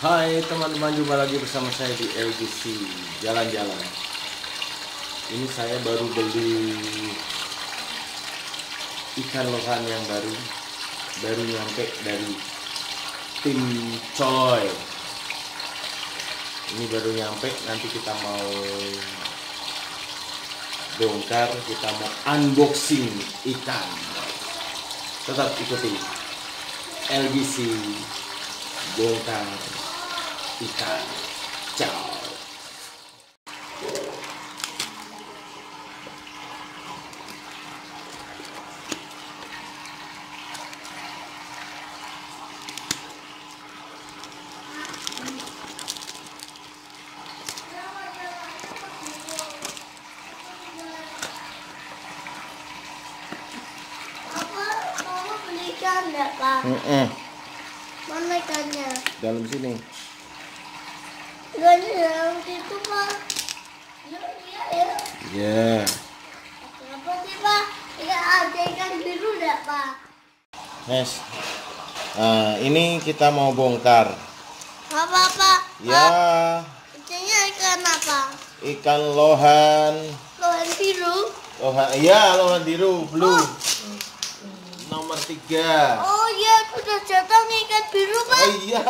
Hai teman-teman, jumpa lagi bersama saya di LGC Jalan-Jalan. Ini saya baru beli ikan lohan yang baru Baru nyampe dari tim Coy Ini baru nyampe, nanti kita mau bongkar, kita mau unboxing ikan. Tetap ikuti LGC bongkar Ciao. Beli ikan Pak? Mm-mm. Mana ikannya? Dalam sini. Situ, Pak. Ya, iya, ya. Ya. Apa sih, Pak? Ikan ada ikan biru enggak, Pak? Nes. Nah, ini kita mau bongkar. Apa, Pak? Ya, Ikannya ikan apa? ikan lohan. Lohan biru. Lohan, iya lohan biru, blue. Nomor tiga. Oh iya, sudah datang ikan biru, Pak. Oh iya,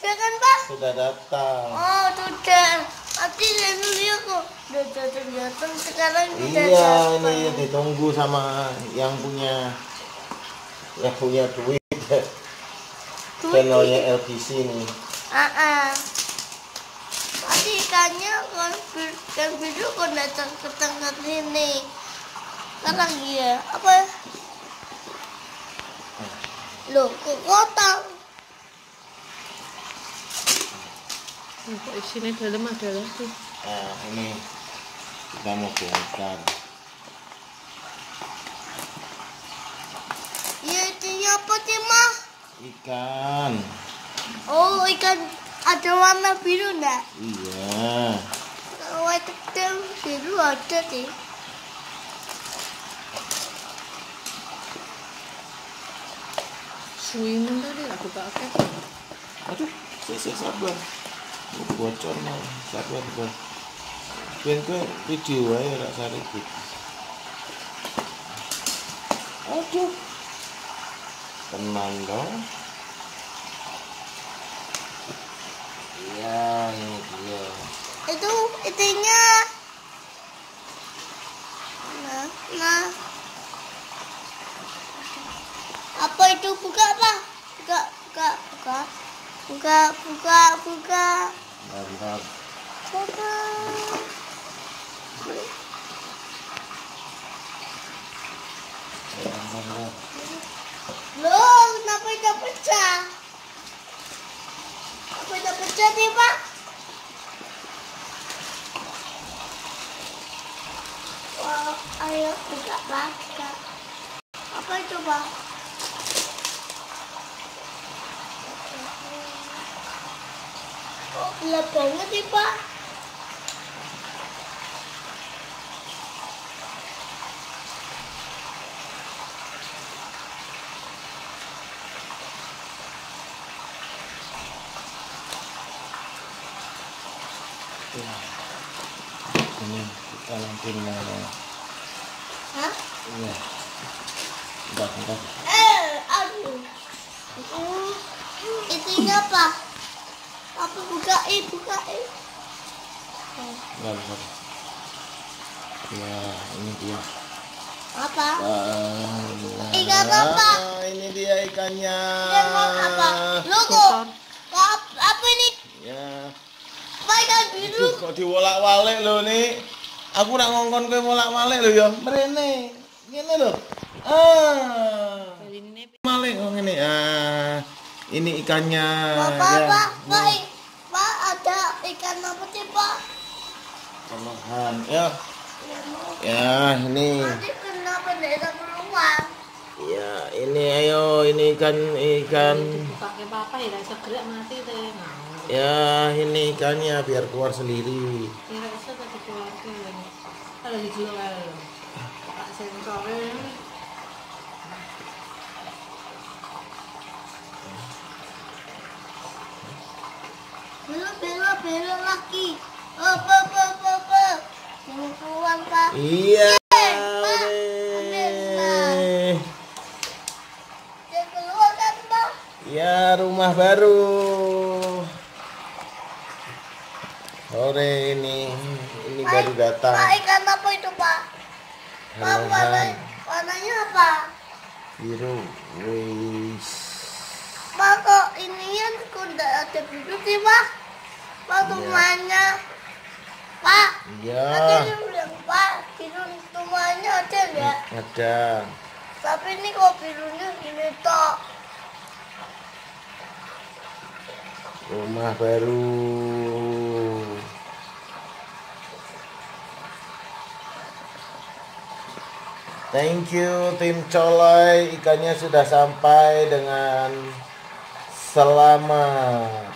Sudah kan, Pak? sudah datang. Oh, sudah. Nanti saya lihat kok. Sudah datang-datang sekarang sudah Iya, datang. ini ditunggu sama yang punya yang punya duit. Channelnya LPC nih. Ah, ah. Tadi ikannya kan kan biru kok datang ke tengah sini. Sekarang iya, apa? Loh, kok kotak? Hmm, Kok isinya dalam ada lagi? Nah, ini kita mau bongkar. Iya, isinya apa sih, Mah? Ikan. Oh, ikan ada warna biru enggak? Iya. Kalau warna kecil biru ada sih. Suwimen tadi aku pakai. Aduh, saya, saya sabar. Bocor mau. Sabar, sabar. Ben kowe video aja rak saripit. Aduh. Tenang dong. Iya, ini dia. Itu itunya. Nah, nah. Apa itu buka apa? Buka, buka, buka. Buka, buka, buka. Mantap. Kenapa pecah? Apa itu pecah nih, Pak? Wah, ayo buka buka. Apa itu, Pak? Gelap banget sih, Pak. Ya. Ini kita lampunya. Hah? Iya. Bentar, bentar. Eh, aduh. Itunya apa? Apa bukain, bukain. Bentar, bentar. Ya, ini dia. Apa? Ah, Ikan apa? Ini dia ikannya. Ikan mau apa? Logo. Kotor. Apa, apa ini? Ya. Apa ikan biru? Aduh, kok diwolak-walik lho nih. Aku nak ngongkon kowe wolak-walik lho ya. Mrene. Ngene lho. Ah. Malik kok ngene. Ah. Ini ikannya. Apa, ya. Pak? Pak, i- Pak, ada ikan apa sih, Pak? Olahan. Ya. Ya, ini. Kenapa tidak keluar? Ya, ini ayo ini ikan ikan. pakai apa ya rasa gerak mati teh. Ya, ini ikannya biar keluar sendiri. Ya rasa tadi keluarga. Kalau dijual Pak sensornya belok belok lagi oh apa apa apa apa jangan keluar pak. Iya. Pak, kan pak? Ya, rumah baru. Sore ini, ini baru datang. pak ikan apa itu pak? Pak warna warnanya apa? Biru. Wis. pak kok inian kok tidak ada biru sih pak pak Iya. rumahnya pak Iya, yang bilang pak biru rumahnya ada nggak ada. tapi ini kok birunya gini tok Rumah baru. Thank you tim Colai ikannya sudah sampai dengan selamat.